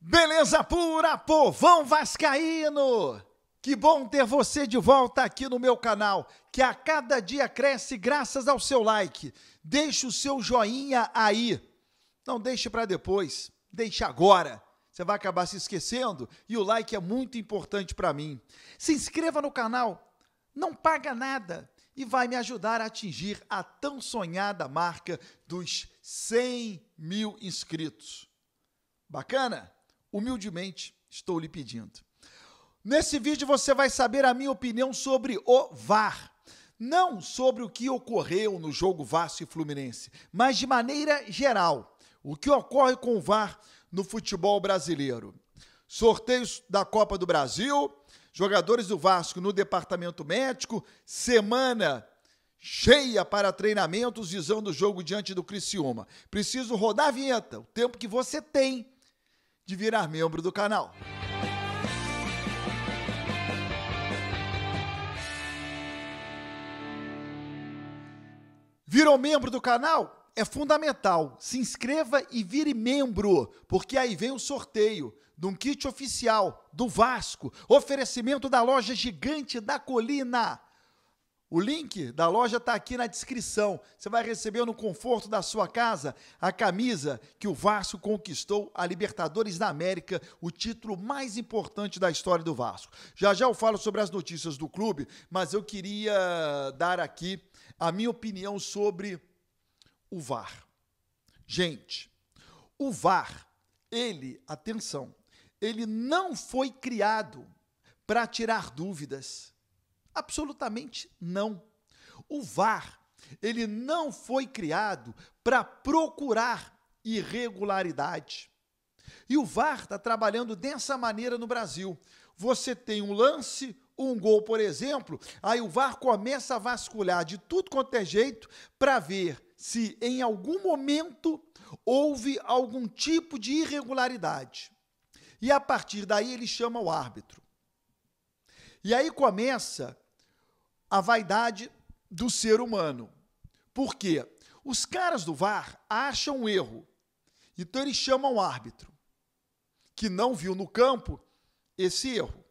Beleza pura, povão vascaíno! Que bom ter você de volta aqui no meu canal, que a cada dia cresce graças ao seu like. Deixe o seu joinha aí. Não deixe para depois, deixe agora. Você vai acabar se esquecendo e o like é muito importante para mim. Se inscreva no canal, não paga nada e vai me ajudar a atingir a tão sonhada marca dos 100 mil inscritos. Bacana? Humildemente estou lhe pedindo. Nesse vídeo você vai saber a minha opinião sobre o VAR. Não sobre o que ocorreu no jogo Vasco e Fluminense, mas de maneira geral. O que ocorre com o VAR no futebol brasileiro. Sorteios da Copa do Brasil, jogadores do Vasco no departamento médico, semana cheia para treinamentos visando o jogo diante do Criciúma. Preciso rodar a vinheta, o tempo que você tem de virar membro do canal. Virou membro do canal? É fundamental. Se inscreva e vire membro, porque aí vem o sorteio de um kit oficial do Vasco, oferecimento da loja gigante da colina. O link da loja está aqui na descrição. Você vai receber no conforto da sua casa a camisa que o Vasco conquistou a Libertadores da América, o título mais importante da história do Vasco. Já já eu falo sobre as notícias do clube, mas eu queria dar aqui a minha opinião sobre o VAR. Gente, o VAR, ele, atenção, ele não foi criado para tirar dúvidas. Absolutamente não. O VAR, ele não foi criado para procurar irregularidade. E o VAR está trabalhando dessa maneira no Brasil. Você tem um lance, um gol, por exemplo, aí o VAR começa a vasculhar de tudo quanto é jeito para ver se em algum momento houve algum tipo de irregularidade. E a partir daí ele chama o árbitro. E aí começa a vaidade do ser humano. Por quê? Os caras do VAR acham um erro. Então eles chamam o árbitro, que não viu no campo esse erro.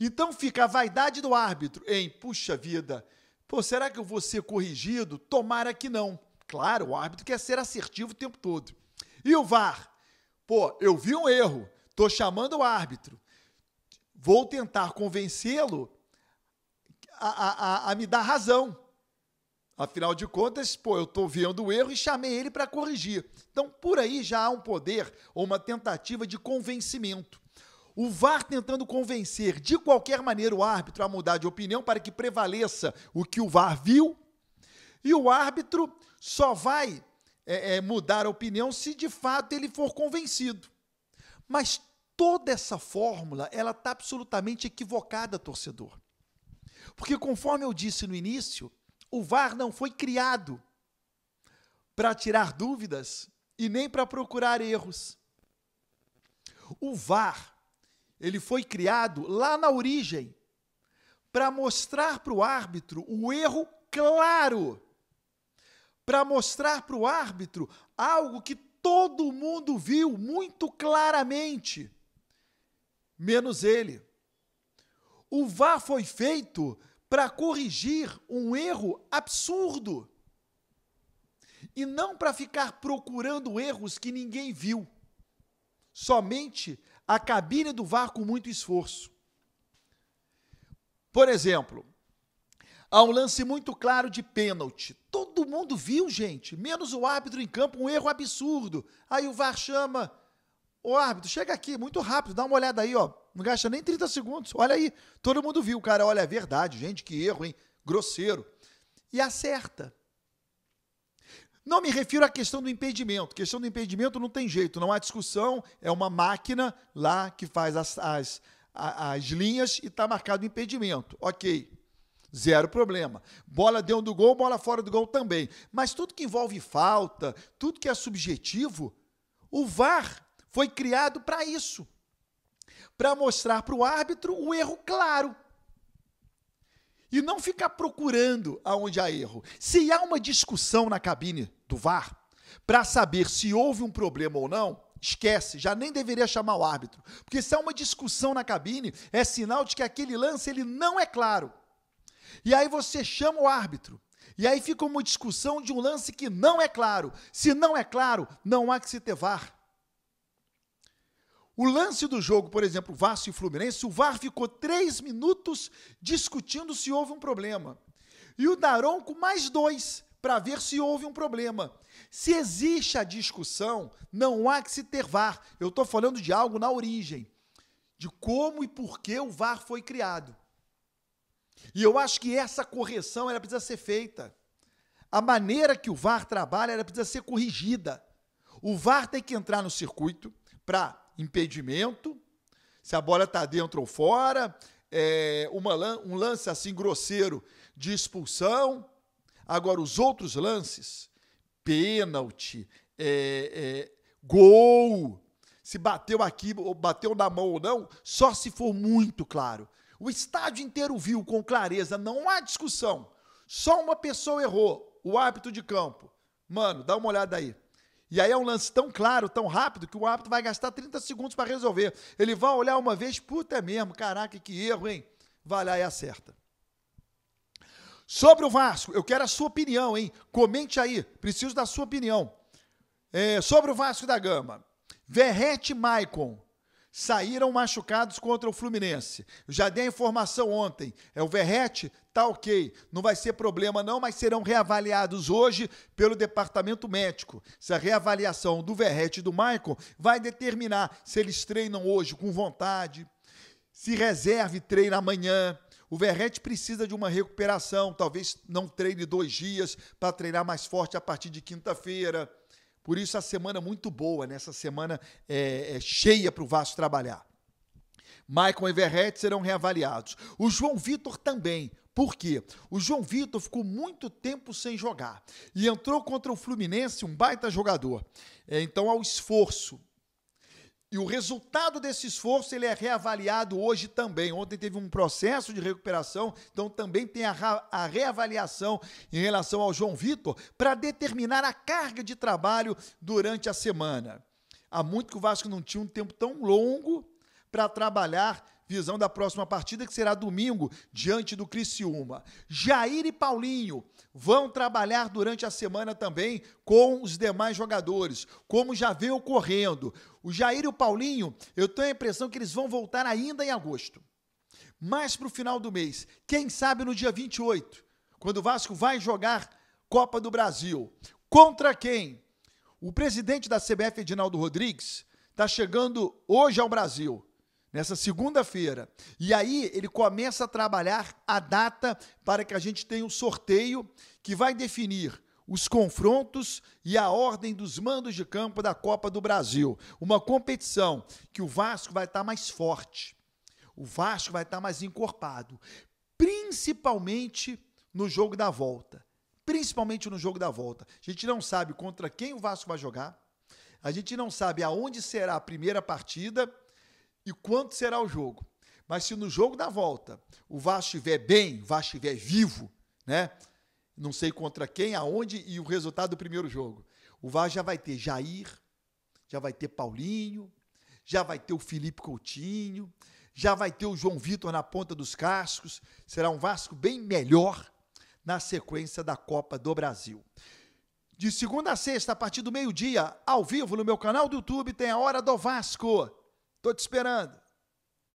Então fica a vaidade do árbitro em, puxa vida, pô, será que eu vou ser corrigido? Tomara que não. Claro, o árbitro quer ser assertivo o tempo todo. E o VAR? Pô, eu vi um erro, tô chamando o árbitro. Vou tentar convencê-lo a, a, a, me dar razão. Afinal de contas, pô, eu estou vendo o erro e chamei ele para corrigir. Então, por aí já há um poder ou uma tentativa de convencimento. O VAR tentando convencer de qualquer maneira o árbitro a mudar de opinião para que prevaleça o que o VAR viu, e o árbitro só vai é, é, mudar a opinião se de fato ele for convencido. Mas toda essa fórmula ela está absolutamente equivocada, torcedor. Porque, conforme eu disse no início, o VAR não foi criado para tirar dúvidas e nem para procurar erros. O VAR ele foi criado lá na origem para mostrar para o árbitro o erro claro, para mostrar para o árbitro algo que todo mundo viu muito claramente, menos ele. O VAR foi feito para corrigir um erro absurdo e não para ficar procurando erros que ninguém viu. Somente a cabine do VAR com muito esforço. Por exemplo, há um lance muito claro de pênalti. Todo mundo viu, gente, menos o árbitro em campo, um erro absurdo. Aí o VAR chama, o árbitro, chega aqui, muito rápido, dá uma olhada aí, ó. Não gasta nem 30 segundos. Olha aí, todo mundo viu. O cara, olha, é verdade, gente, que erro, hein? Grosseiro. E acerta. Não me refiro à questão do impedimento. Questão do impedimento não tem jeito, não há discussão. É uma máquina lá que faz as, as, as linhas e está marcado o impedimento. Ok. Zero problema. Bola dentro do gol, bola fora do gol também. Mas tudo que envolve falta, tudo que é subjetivo, o VAR foi criado para isso para mostrar para o árbitro o erro claro e não ficar procurando aonde há erro. Se há uma discussão na cabine do VAR para saber se houve um problema ou não, esquece, já nem deveria chamar o árbitro. Porque se há uma discussão na cabine, é sinal de que aquele lance ele não é claro. E aí você chama o árbitro. E aí fica uma discussão de um lance que não é claro. Se não é claro, não há que se ter VAR. O lance do jogo, por exemplo, Vasco e Fluminense, o VAR ficou três minutos discutindo se houve um problema. E o Daronco mais dois para ver se houve um problema. Se existe a discussão, não há que se ter VAR. Eu estou falando de algo na origem, de como e por que o VAR foi criado. E eu acho que essa correção ela precisa ser feita. A maneira que o VAR trabalha ela precisa ser corrigida. O VAR tem que entrar no circuito para impedimento, se a bola está dentro ou fora, é, uma, um lance assim grosseiro de expulsão. Agora, os outros lances, pênalti, é, é, gol, se bateu aqui, ou bateu na mão ou não, só se for muito claro. O estádio inteiro viu com clareza, não há discussão. Só uma pessoa errou, o árbitro de campo. Mano, dá uma olhada aí. E aí é um lance tão claro, tão rápido, que o árbitro vai gastar 30 segundos para resolver. Ele vai olhar uma vez, puta é mesmo, caraca, que erro, hein? Vai lá e acerta. Sobre o Vasco, eu quero a sua opinião, hein? Comente aí, preciso da sua opinião. É, sobre o Vasco da Gama. Verrete Maicon saíram machucados contra o Fluminense. Já dei a informação ontem. É o Verrete, tá ok. Não vai ser problema não, mas serão reavaliados hoje pelo departamento médico. Se a reavaliação do Verrete e do Michael vai determinar se eles treinam hoje com vontade, se reserve treina amanhã. O Verrete precisa de uma recuperação, talvez não treine dois dias para treinar mais forte a partir de quinta-feira. Por isso a semana muito boa, nessa né? semana é, é cheia para o Vasco trabalhar. Maicon e Verrete serão reavaliados. O João Vitor também. Por quê? O João Vitor ficou muito tempo sem jogar e entrou contra o Fluminense, um baita jogador. É, então, ao esforço, e o resultado desse esforço ele é reavaliado hoje também. Ontem teve um processo de recuperação, então também tem a, a reavaliação em relação ao João Vitor para determinar a carga de trabalho durante a semana. Há muito que o Vasco não tinha um tempo tão longo para trabalhar visão da próxima partida, que será domingo, diante do Criciúma. Jair e Paulinho vão trabalhar durante a semana também com os demais jogadores, como já vem ocorrendo. O Jair e o Paulinho, eu tenho a impressão que eles vão voltar ainda em agosto. Mais para o final do mês, quem sabe no dia 28, quando o Vasco vai jogar Copa do Brasil. Contra quem? O presidente da CBF, Edinaldo Rodrigues, está chegando hoje ao Brasil nessa segunda-feira. E aí ele começa a trabalhar a data para que a gente tenha um sorteio que vai definir os confrontos e a ordem dos mandos de campo da Copa do Brasil. Uma competição que o Vasco vai estar mais forte. O Vasco vai estar mais encorpado, principalmente no jogo da volta. Principalmente no jogo da volta. A gente não sabe contra quem o Vasco vai jogar. A gente não sabe aonde será a primeira partida e quanto será o jogo. Mas se no jogo da volta o Vasco estiver bem, o Vasco estiver vivo, né? Não sei contra quem, aonde e o resultado do primeiro jogo. O Vasco já vai ter Jair, já vai ter Paulinho, já vai ter o Felipe Coutinho, já vai ter o João Vitor na ponta dos cascos. Será um Vasco bem melhor na sequência da Copa do Brasil. De segunda a sexta, a partir do meio-dia, ao vivo no meu canal do YouTube, tem a Hora do Vasco. Tô te esperando.